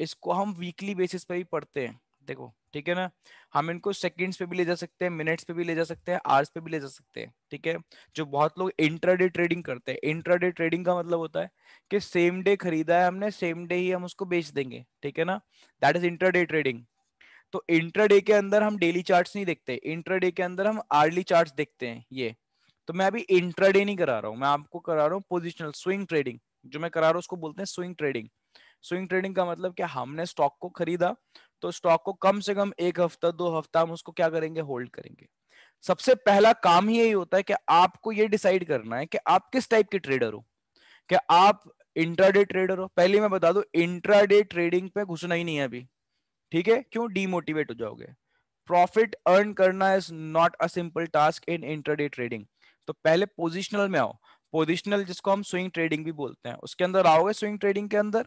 इसको हम वीकली बेसिस पे भी पढ़ते हैं, देखो। ठीक है ना? हम इनको सेकंड्स पे भी ले जा सकते हैं मिनट्स पे भी ले जा सकते हैं आवर्स पे भी ले जा सकते हैं, ठीक है? जो बहुत लोग इंट्राडे ट्रेडिंग करते हैं। इंट्राडे ट्रेडिंग का मतलब होता है कि सेम डे खरीदा है हमने सेम डे ही हम उसको बेच देंगे, ठीक है ना? दैट इज़ इंट्राडे ट्रेडिंग तो इंट्राडे के अंदर हम डेली चार्ट्स नहीं देखते इंट्राडे के अंदर हम आर्ली चार्ट्स देखते हैं, ये। तो मैं अभी इंट्राडे नहीं करा रहा हूँ, मैं आपको करा रहा हूँ पोजिशनल स्विंग ट्रेडिंग जो मैं करा रहा हूँ उसको बोलते हैं स्विंग ट्रेडिंग स्विंग ट्रेडिंग का मतलब क्या हमने स्टॉक को खरीदा तो स्टॉक को कम से कम एक हफ़्ता, दो हफ़्ता हम उसको क्या करेंगे? होल्ड करेंगे। सबसे पहला काम ही यही होता है कि आपको ये डिसाइड करना है कि आप किस टाइप के ट्रेडर हो। क्या आप इंट्राडे ट्रेडर हो। पहले मैं बता दू इंट्राडे ट्रेडिंग पे घुसना ही नहीं है अभी। ठीक है? क्यों? डीमोटिवेट हो जाओगे। प्रॉफिट अर्न करना is not a simple task in intraday trading तो पहले पोजिशनल में आओ। पोजिशनल जिसको हम स्विंग ट्रेडिंग भी बोलते हैं, उसके अंदर आओगे स्विंग ट्रेडिंग के अंदर?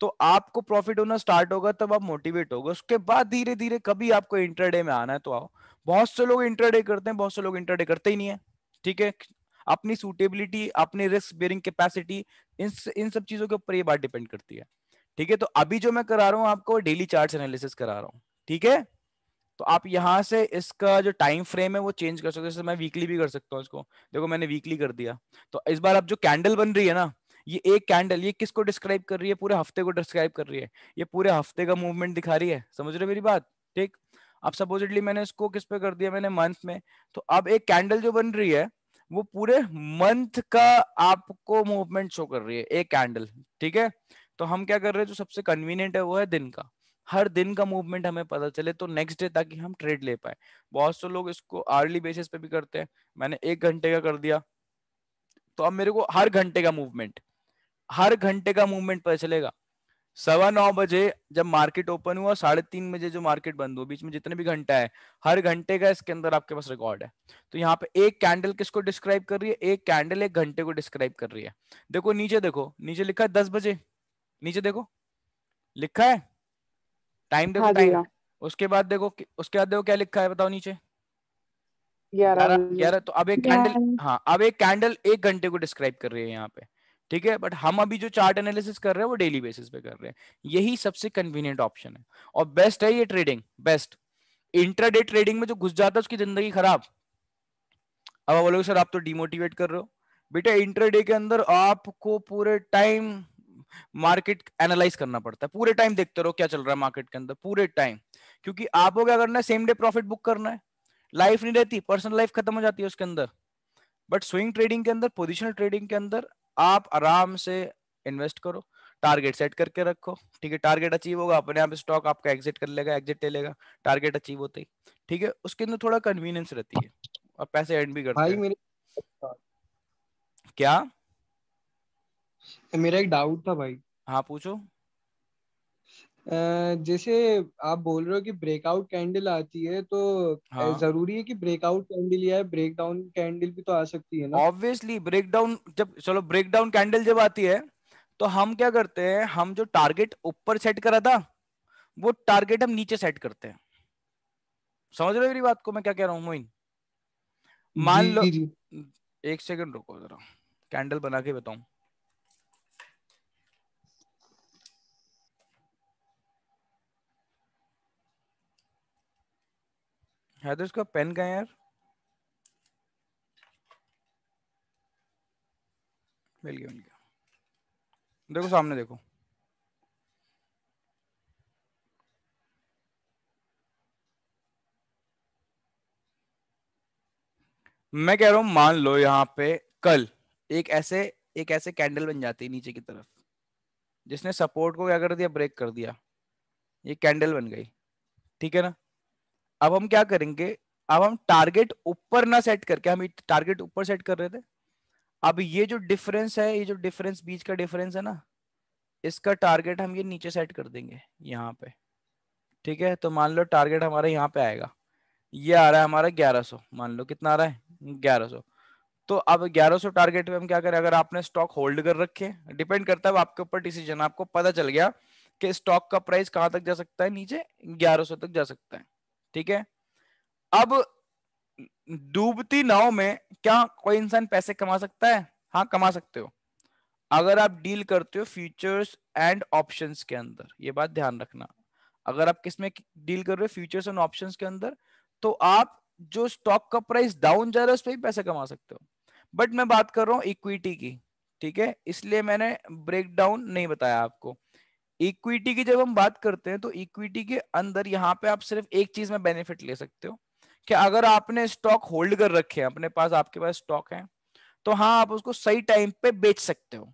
तो आपको प्रॉफिट होना स्टार्ट होगा, तब आप मोटिवेट होगे। उसके बाद धीरे धीरे कभी आपको इंटरडे में आना है तो आओ। बहुत से लोग इंटरडे करते हैं, बहुत से लोग इंटरडे करते ही नहीं है, ठीक है? अपनी सूटेबिलिटी अपनी रिस्क बेरिंग कैपेसिटी इन इन सब चीज़ों के ऊपर ये बात डिपेंड करती है, ठीक है? तो अभी जो मैं करा रहा हूँ, आपको डेली चार्ट एनालिसिस करा रहा हूँ, ठीक है? तो आप यहाँ से इसका जो टाइम फ्रेम है, वो चेंज कर सकते हो। जैसे मैं वीकली भी कर सकता हूँ इसको। देखो, मैंने वीकली कर दिया। तो इस बार अब जो कैंडल बन रही है ना ये एक कैंडल ये किसको डिस्क्राइब कर रही है? पूरे हफ़्ते को डिस्क्राइब कर रही है। ये पूरे हफ़्ते का मूवमेंट दिखा रही है। समझ रहे मेरी बात? ठीक? अब सपोजिटली मैंने इसको किस पे कर दिया? मैंने मंथ में। तो अब एक कैंडल जो बन रही है, वो पूरे मंथ का आपको मूवमेंट शो कर रही है, एक कैंडल ठीक है? तो हम क्या कर रहे हैं? जो सबसे कन्वीनियंट है वो है दिन का। हर दिन का मूवमेंट हमें पता चले तो नेक्स्ट डे ताकि हम ट्रेड ले पाए। बहुत से लोग इसको आर्ली बेसिस पे भी करते हैं। मैंने एक घंटे का कर दिया। तो अब मेरे को हर घंटे का मूवमेंट हर घंटे का मूवमेंट पता चलेगा। सवा नौ बजे जब मार्केट ओपन हुआ साढ़े तीन बजे जो मार्केट बंद हुआ बीच में जितने भी घंटा है हर घंटे का इसके अंदर आपके पास रिकॉर्ड है। तो यहाँ पे एक कैंडल किसको डिस्क्राइब कर रही है? एक कैंडल एक घंटे को डिस्क्राइब कर रही है। देखो नीचे देखो नीचे लिखा है दस बजे। नीचे देखो लिखा है? टाइम देखो हाँ टाइम उसके बाद देखो उसके बाद देखो क्या लिखा है बताओ नीचे। ग्यारह ग्यारह ग्यारह तो अब एक कैंडल हाँ अब एक कैंडल एक घंटे को डिस्क्राइब कर रही है यहाँ पे। ठीक है? बट हम अभी जो चार्ट एनालिसिस कर रहे हैं, वो डेली बेसिस पे कर रहे हैं। यही सबसे कन्वीनियंट ऑप्शन है। और बेस्ट है ये ट्रेडिंग बेस्ट इंट्राडे ट्रेडिंग में जो घुस जाता है, उसकी ज़िंदगी खराब। अब बोलोगे, सर, आप तो डिमोटिवेट कर रहे हो। बेटा इंट्राडे के अंदर आपको पूरे टाइम मार्केट एनालाइज करना पड़ता है। पूरे टाइम देखते रहो क्या चल रहा है मार्केट के अंदर, पूरे टाइम क्योंकि आपको क्या करना है सेम डे प्रॉफिट बुक करना है लाइफ नहीं रहती पर्सनल लाइफ खत्म हो जाती है उसके अंदर। बट स्विंग ट्रेडिंग के अंदर पोजिशनल ट्रेडिंग के अंदर आप आराम से इन्वेस्ट करो टारगेट सेट करके रखो ठीक है? टारगेट अचीव होगा अपने आप स्टॉक आपका एग्जिट कर लेगा एग्जिट ले लेगा टारगेट अचीव होते ही ठीक है? उसके अंदर थोड़ा कन्वीनियंस रहती है और पैसे एंड भी करते भाई हैं। मेरे क्या? मेरा एक डाउट था भाई। हाँ पूछो। जैसे आप बोल रहे हो कि ब्रेकआउट कैंडल आती है तो हाँ। ज़रूरी है कि ब्रेकआउट कैंडल या ब्रेकडाउन कैंडल भी तो आ सकती है ना? ऑब्वियसली ब्रेकडाउन जब चलो ब्रेकडाउन कैंडल जब आती है तो हम क्या करते हैं हम जो टारगेट ऊपर सेट करा था वो टारगेट हम नीचे सेट करते हैं। समझ रहे हो मेरी बात को? मैं क्या कह रहा हूँ मोइन? मान लो एक सेकंड रुको जरा कैंडल बना के बताऊँ। है तो इसका पेन का यार। मिल गया मिल गया। देखो, सामने देखो। मैं कह रहा हूँ, मान लो यहाँ पे कल एक ऐसे एक ऐसे कैंडल बन जाती है नीचे की तरफ़। जिसने सपोर्ट को क्या कर दिया? ब्रेक कर दिया। ये कैंडल बन गई। ठीक है ना? अब हम क्या करेंगे? अब हम टारगेट ऊपर ना सेट करके, हम टारगेट ऊपर सेट कर रहे थे। अब ये जो डिफरेंस है, ये जो डिफरेंस बीच का डिफरेंस है ना, इसका टारगेट हम ये नीचे सेट कर देंगे, यहाँ पे। ठीक है? तो मान लो टारगेट हमारा यहाँ पे आएगा। ये आ रहा है हमारा 1100 मान लो कितना आ रहा है? 1100 तो अब 1100 टारगेट पे हम क्या करें? अगर आपने स्टॉक होल्ड कर रखे डिपेंड करता है आपके ऊपर डिसीज़न आपको पता चल गया कि स्टॉक का प्राइस कहाँ तक जा सकता है? नीचे 1100 तक जा सकता है। ठीक है? अब डूबती नाव में क्या कोई इंसान पैसे कमा सकता है? हाँ कमा सकते हो। अगर आप डील करते हो फ्यूचर्स एंड ऑप्शंस के अंदर, ये बात ध्यान रखना। अगर आप किसमें डील कर रहे हो फ्यूचर्स एंड ऑप्शंस के अंदर तो आप जो स्टॉक का प्राइस डाउन जा रहा है, उस पर भी पैसे कमा सकते हो। बट मैं बात कर रहा हूँ इक्विटी की, ठीक है? इसलिए मैंने ब्रेक डाउन नहीं बताया आपको। इक्विटी की जब हम बात करते हैं तो इक्विटी के अंदर यहाँ पे आप सिर्फ़ एक चीज़ में बेनिफिट ले सकते हो, कि अगर आपने स्टॉक होल्ड कर रखे हैं, अपने पास आपके पास स्टॉक है तो हाँ आप उसको सही टाइम पे बेच सकते हो,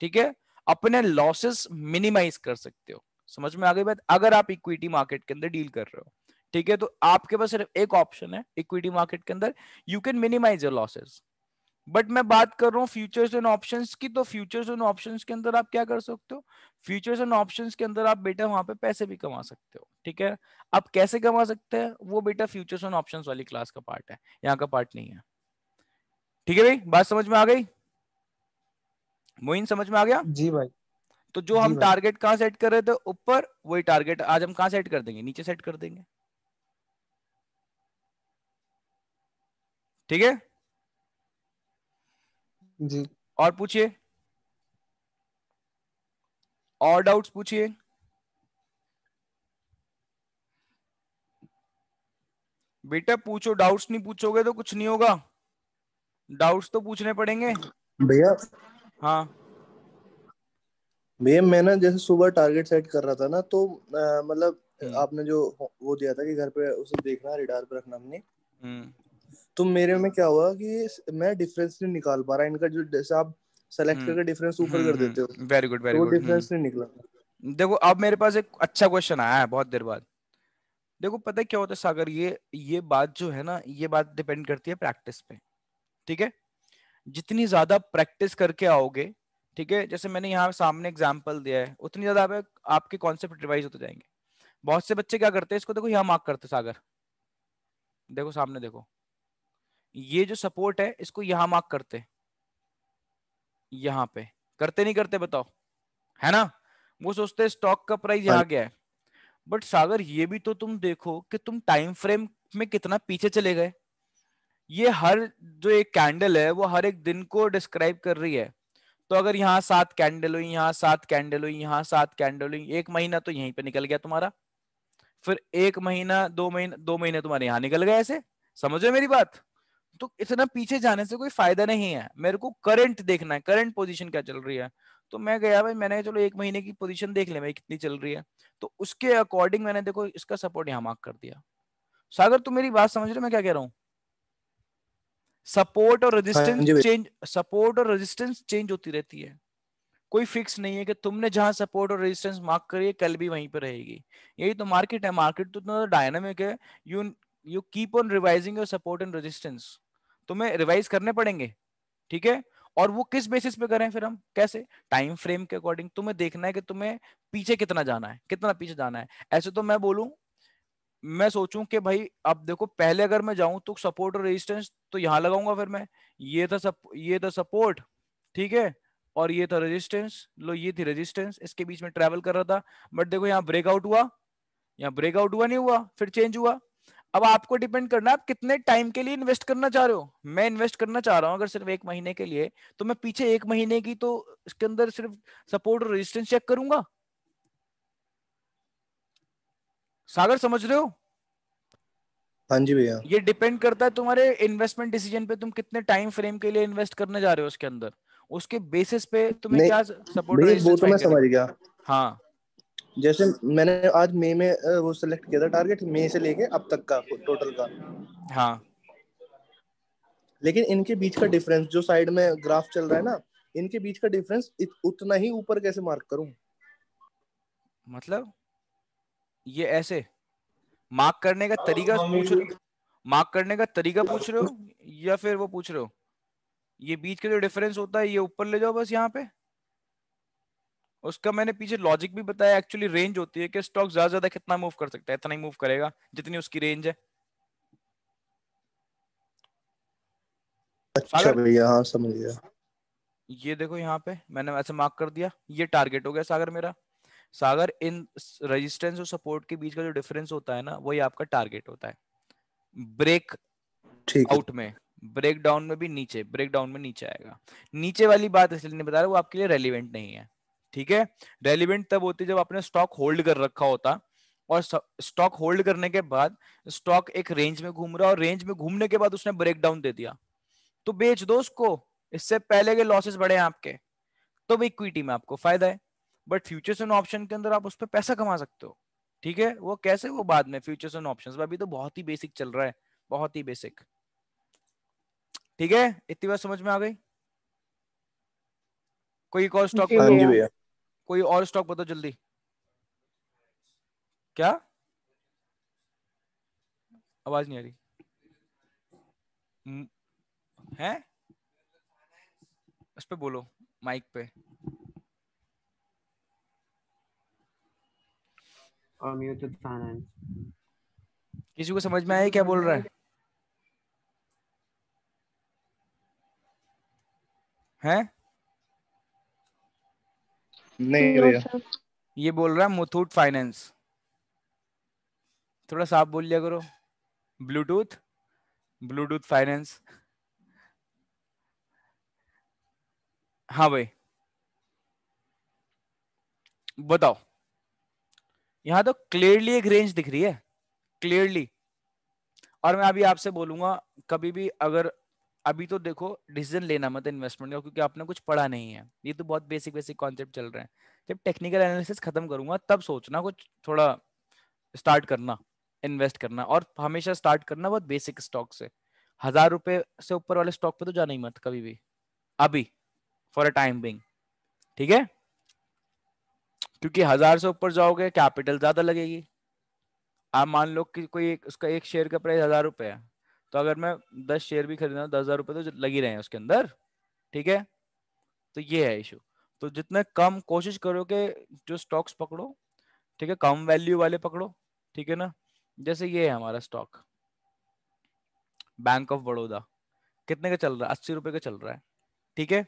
ठीक है? अपने लॉसेस मिनिमाइज कर सकते हो, समझ में आ गई बात? अगर आप इक्विटी मार्केट के अंदर डील कर रहे हो, ठीक है? तो आपके पास सिर्फ़ एक ऑप्शन है इक्विटी मार्केट के अंदर you can minimise your losses but मैं बात कर रहा हूँ फ्यूचर्स एंड ऑप्शंस की तो फ्यूचर्स एंड ऑप्शंस के अंदर आप क्या कर सकते हो? फ्यूचर्स एंड ऑप्शंस के अंदर आप बेटा वहाँ पे पैसे भी कमा सकते हो ठीक है? आप कैसे कमा सकते हैं? वो बेटा फ्यूचर्स एंड ऑप्शंस वाली क्लास का पार्ट है यहाँ का पार्ट नहीं है। ठीक है भाई? बात समझ में आ गई? मोइन समझ में आ गया? जी भाई। तो जो हम टारगेट कहाँ सेट कर रहे थे? ऊपर वही टारगेट आज हम कहाँ सेट कर देंगे? नीचे सेट कर देंगे। ठीक है? जी। और पूछिए। और डाउट्स पूछिए। बेटा पूछो डाउट्स नहीं पूछोगे तो कुछ नहीं होगा। डाउट्स तो पूछने पड़ेंगे। भैया? हाँ। भैया मैं ना जैसे सुबह टारगेट सेट कर रहा था ना तो मतलब हम्म। आपने जो वो दिया था कि घर पे उसे देखना रिडार पे रखना हमने। हम्म। तो मेरे में क्या हुआ कि मैं डिफरेंस नहीं निकाल पा रहा इनका जो जैसे आप सेलेक्ट हम्म। करके डिफरेंस ऊपर कर देते हो वेरी गुड वेरी वो गुड डिफरेंस नहीं निकला। देखो अब मेरे पास एक अच्छा क्वेश्चन आया है बहुत देर बाद। देखो पता है क्या होता है सागर ये ये बात जो है ना ये बात डिपेंड करती है प्रैक्टिस पे ठीक है? जितनी ज़्यादा प्रैक्टिस करके आओगे ठीक है जैसे मैंने यहाँ सामने एग्ज़ाम्पल दिया है उतनी ज़्यादा आप, आपके कॉन्सेप्ट रिवाइज होते जाएँगे। बहुत से बच्चे क्या करते हैं इसको देखो यहाँ मार्क करते सागर। देखो सामने देखो। ये जो सपोर्ट है इसको यहाँ मार्क करते यहाँ पे। करते नहीं करते बताओ। है ना? वो सोचते स्टॉक का प्राइस यहाँ गया है। बट सागर ये भी तो तुम देखो कि तुम टाइम फ्रेम में कितना पीछे चले गए। ये हर जो एक कैंडल है वो हर एक दिन को डिस्क्राइब कर रही है। तो अगर यहाँ सात कैंडल हुई यहाँ सात कैंडल हुई यहाँ सात कैंडल हुई एक महीना तो यहीं पे निकल गया तुम्हारा। फिर एक महीना दो महीना दो महीने तुम्हारे यहाँ निकल गए ऐसे। समझो मेरी बात? तो इतना पीछे जाने से कोई फ़ायदा नहीं है। मेरे को करंट देखना है। करंट पोजीशन क्या चल रही है? तो मैं गया भाई मैंने चलो एक महीने की पोजीशन देख ले भाई कितनी चल रही है। तो उसके अकॉर्डिंग मैंने देखो इसका सपोर्ट यहाँ मार्क कर दिया। सागर तुम मेरी बात समझ रहे हो? मैं क्या कह रहा हूँ? सपोर्ट और रेजिस्टेंस चेंज सपोर्ट और रेजिस्टेंस चेंज होती रहती है। कोई फिक्स नहीं है कि तुमने जहाँ सपोर्ट और रेजिस्टेंस मार्क करी है कल भी वहीं पर रहेगी। यही तो मार्केट है। मार्केट तो इतना डायनामिक है। You you keep on revising your support and resistance तुम्हें रिवाइज करने पड़ेंगे ठीक है? और वो किस बेसिस पे करें फिर हम? कैसे? टाइम फ्रेम के अकॉर्डिंग तुम्हें देखना है कि तुम्हें पीछे कितना जाना है कितना पीछे जाना है। ऐसे तो मैं बोलूँ मैं सोचूं कि भाई अब देखो पहले अगर मैं जाऊँ तो सपोर्ट और रेजिस्टेंस तो यहाँ लगाऊँगा फिर मैं। ये था सप, ये था सपोर्ट ठीक है? और ये था रेजिस्टेंस लो ये थी रेजिस्टेंस इसके बीच में ट्रेवल कर रहा था। बट देखो यहाँ ब्रेकआउट हुआ यहाँ ब्रेकआउट हुआ नहीं हुआ फिर चेंज हुआ। अब आपको डिपेंड करना है आप कितने टाइम के लिए इन्वेस्ट करना चाह रहे हो? मैं इन्वेस्ट करना चाह रहा हूँ अगर सिर्फ़ एक महीने के लिए तो मैं पीछे एक महीने की तो इसके अंदर सिर्फ़ सपोर्ट और रेजिस्टेंस चेक करूँगा? सागर समझ रहे हो? हाँ जी भैया। ये डिपेंड करता है तुम्हारे इन्वेस्टमेंट डिसीज़न पे तुम कितने टाइम फ्रेम के लिए इन्वेस्ट करने जा रहे हो उसके अंदर। उसके बेसिस पे तुम्हें क्या सपोर्ट वो तो मैं समझ गया। हाँ। जैसे मैंने आज मई में वो सिलेक्ट किया था टारगेट मई से लेके अब तक का टोटल का। हाँ। लेकिन इनके बीच का डिफरेंस जो साइड में ग्राफ चल रहा है ना इनके बीच का डिफरेंस उतना ही ऊपर कैसे मार्क करूँ? मतलब? ये ऐसे मार्क करने का तरीका पूछ रहे हो मार्क करने का तरीका पूछ रहे हो या फिर वो पूछ रहे हो? ये बीच का जो डिफरेंस होता है ये ऊपर ले जाओ बस यहाँ पे। उसका मैंने पीछे लॉजिक भी बताया एक्चुअली रेंज होती है कि स्टॉक ज़्यादा ज़्यादा कितना मूव कर सकता है इतना ही मूव करेगा जितनी उसकी रेंज है। अच्छा भैया हाँ समझ गया। ये देखो यहाँ पे मैंने ऐसे मार्क कर दिया ये टारगेट हो गया सागर मेरा। सागर इन रेजिस्टेंस और सपोर्ट के बीच का जो डिफरेंस होता है ना वही आपका टारगेट होता है। ब्रेक आउट में ब्रेक डाउन में भी नीचे ब्रेक डाउन में नीचे आएगा। नीचे वाली बात इसलिए नहीं बता रहा वो आपके लिए रेलिवेंट नहीं है। ठीक है? रेलिवेंट तब होती है जब आपने स्टॉक होल्ड कर रखा होता और स्टॉक होल्ड करने के बाद स्टॉक एक रेंज में घूम रहा और रेंज में घूमने के बाद उसने ब्रेक डाउन दे दिया। तो बेच दो उसको। इससे पहले के लॉसेस बढ़े हैं आपके। तो भी इक्विटी में आपको फ़ायदा है। बट फ्यूचर्स एंड ऑप्शन के अंदर आप उस पर पैसा कमा सकते हो। ठीक है? वो कैसे? वो बाद में फ्यूचर्स एंड ऑप्शंस अभी तो बहुत ही बेसिक चल रहा है। बहुत ही बेसिक ठीक है? इतनी बात समझ में आ गई? कोई एक और स्टॉक कोई और स्टॉक बताओ जल्दी। क्या? आवाज़ नहीं आ रही। है? उस पे बोलो माइक पे। किसी को समझ में आया क्या बोल रहा है? हैं? नहीं भैया। ये बोल रहा है मुथूट फाइनेंस। थोड़ा साफ़ बोल लिया करो। ब्लूटूथ? Bluetooth finance. हाँ भाई। बताओ। यहाँ तो क्लियरली एक रेंज दिख रही है। क्लियरली और मैं अभी आपसे बोलूँगा कभी भी अगर अभी तो देखो डिसीज़न लेना मत इन्वेस्टमेंट का, क्योंकि आपने कुछ पढ़ा नहीं है। ये तो बहुत बेसिक बेसिक कॉन्सेप्ट चल रहे हैं। जब टेक्निकल एनालिसिस खत्म करूँगा, तब सोचना, कुछ थोड़ा स्टार्ट करना इन्वेस्ट करना। और हमेशा स्टार्ट करना बहुत बेसिक स्टॉक से। हज़ार रुपए से ऊपर वाले स्टॉक पे तो जाना ही मत कभी भी। अभी फॉर अ टाइम बिंग ठीक है? क्योंकि हज़ार से ऊपर जाओगे कैपिटल ज़्यादा लगेगी। आप मान लो कि कोई उसका एक शेयर का प्राइस हज़ार रुपए है। तो अगर मैं दस शेयर भी खरीदना दस हज़ार रुपए तो लग रहे हैं उसके अंदर, ठीक है? तो ये है इशू तो जितने कम कोशिश करो कि जो स्टॉक्स पकड़ो, ठीक है? कम वैल्यू वाले पकड़ो, ठीक है ना? जैसे ये है हमारा स्टॉक बैंक ऑफ़ बड़ौदा कितने का चल रहा है? अस्सी रुपए का चल रहा है, ठीक है?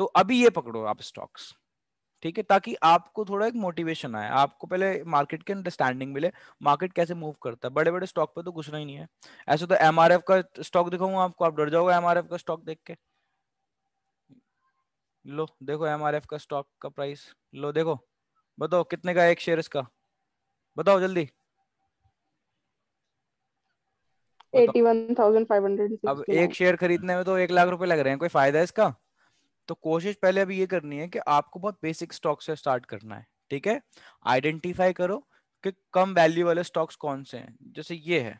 तो अभी ये पकड़ो आप स्टॉक्स ठीक है ताकि आपको थोड़ा एक मोटिवेशन आए आपको पहले मार्केट की अंडरस्टैंडिंग मिले मार्केट कैसे मूव करता है। बड़े बड़े स्टॉक पे तो घुसना ही नहीं है। ऐसे तो एम का स्टॉक दिखाऊँगा आपको आप डर जाओगे एमआरएफ का स्टॉक देख के। लो देखो एमआरएफ का स्टॉक का प्राइस लो देखो बताओ कितने का एक शेयर इसका बताओ जल्दी। बताओ। 81,569. अब एक शेयर खरीदने में तो एक लाख रुपए लग रहे हैं कोई फ़ायदा है इसका? तो कोशिश पहले अभी ये करनी है कि आपको बहुत बेसिक स्टॉक से स्टार्ट करना है, ठीक है? आइडेंटिफाई करो कि कम वैल्यू वाले स्टॉक्स कौन से हैं। जैसे ये है,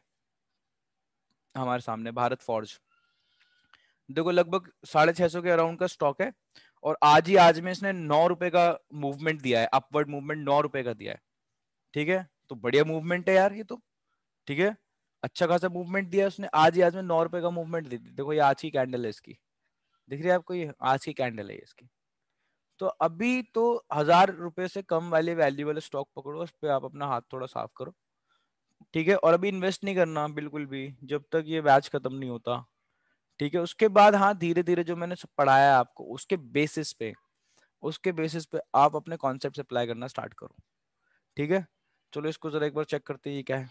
हमारे सामने भारत फॉर्ज देखो, लगभग साढ़े छह सौ के अराउंड का स्टॉक है और आज ही आज में इसने नौ रुपए का मूवमेंट दिया है अपवर्ड मूवमेंट नौ रुपए का दिया है, ठीक है? तो बढ़िया मूवमेंट है यार ये तो ठीक है? अच्छा खासा मूवमेंट दिया उसने, आज ही आज में नौ रुपए का मूवमेंट दी देखो, ये आज की कैंडल है इसकी। दिख रही है आपको ये? आज की कैंडल है इसकी। तो अभी तो हज़ार रुपए से कम वाले वैल्यू वाले स्टॉक पकड़ो, उस पर आप अपना हाथ थोड़ा साफ़ करो। ठीक है? और अभी इन्वेस्ट नहीं करना बिल्कुल भी, जब तक ये बैच खत्म नहीं होता। ठीक है? उसके बाद हाँ धीरे धीरे जो मैंने पढ़ाया आपको, उसके बेसिस पे, उसके बेसिस पे आप अपने कॉन्सेप्ट अप्लाई करना स्टार्ट करो। ठीक है? चलो इसको जरा एक बार चेक करते हैं ये क्या है।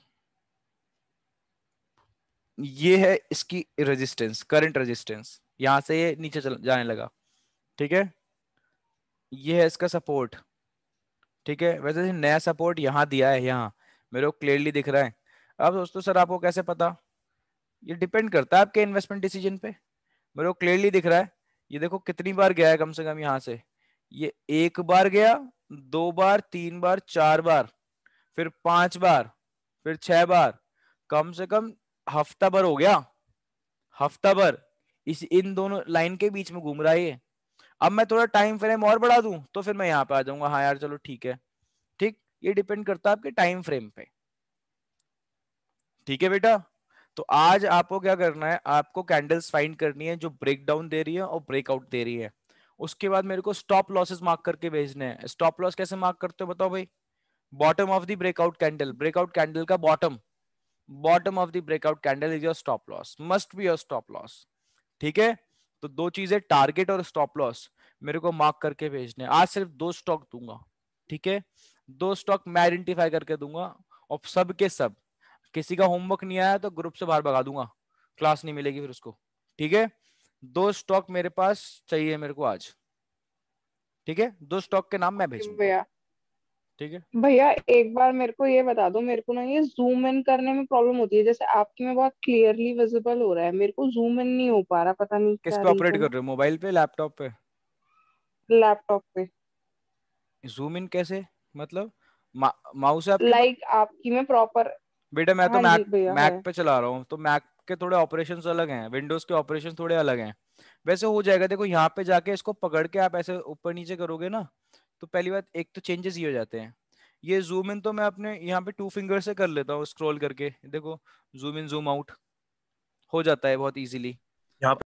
ये है इसकी रेजिस्टेंस करंट रेजिस्टेंस यहाँ से ये नीचे चल, जाने लगा। ठीक है? ये है इसका सपोर्ट ठीक है? वैसे नया सपोर्ट यहाँ दिया है, यहाँ। मेरे को क्लियरली दिख रहा है। अब दोस्तों, सर, आपको कैसे पता? ये डिपेंड करता है आपके इन्वेस्टमेंट डिसीज़न पे। मेरे को क्लियरली दिख रहा है। ये देखो, कितनी बार गया है कम से कम यहाँ से। ये एक बार गया, दो बार, तीन बार, चार बार, फिर पाँच बार, फिर छह बार, कम से कम हफ़्ता भर हो गया। हफ़्ता भर। इस, इन दोनों लाइन के बीच में घूम रहा है अब मैं थोड़ा टाइम फ्रेम और बढ़ा दूँ तो फिर मैं यहाँ पे आ जाऊँगा। हाँ यार, चलो ठीक है। ठीक? ये डिपेंड करता है आपके टाइम फ्रेम पे। ठीक है बेटा? तो आज आपको क्या करना है? आपको कैंडल्स फाइंड करनी है जो ब्रेक डाउन दे रही है और ब्रेकआउट दे रही है। उसके बाद मेरे को स्टॉप लॉसेस मार्क करके भेजने हैं। स्टॉप लॉस कैसे मार्क करते हो बताओ भाई? Bottom of the breakout candle breakout candle का bottom bottom of the breakout candle is your stop loss must be your stop loss ठीक है? तो दो चीज़ें टारगेट और स्टॉप लॉस मेरे को मार्क करके भेजने। आज सिर्फ़ दो स्टॉक दूँगा। ठीक है? दो स्टॉक मैं आइडेंटिफाई करके दूँगा। और सब के सब। किसी का होमवर्क नहीं आया तो ग्रुप से बाहर भगा दूँगा। क्लास नहीं मिलेगी फिर उसको। ठीक है? दो स्टॉक मेरे पास चाहिए मेरे को आज। ठीक है? दो स्टॉक के नाम मैं भेजूँगा। ठीक है? भैया एक बार मेरे को ये बता दो मेरे को ना ये जूम इन करने में प्रॉब्लम होती है। जैसे आपकी में बहुत क्लियरली विजिबल हो रहा है मेरे को जूम इन नहीं हो पा रहा पता नहीं किस पे ऑपरेट कर रहे हो मोबाइल पे लैपटॉप पे? लैपटॉप पे। जूम इन कैसे? मतलब मा, माउस है आपके लाइक आपकी में प्रॉपर बेटा मैं तो हाँ मैक भैया मैक है। पे चला रहा हूँ तो मैक के थोड़े ऑपरेशंस अलग हैं विंडोज़ के ऑपरेशन थोड़े अलग हैं। वैसे हो जाएगा देखो यहाँ पे जाके इसको पकड़ के आप ऐसे ऊपर नीचे करोगे ना तो पहली बात, एक तो चेंजेस ही हो जाते हैं। ये जूम इन तो मैं अपने यहाँ पे टू फिंगर से कर लेता हूँ स्क्रॉल करके। देखो जूम इन जूम आउट हो जाता है बहुत इजीली यहाँ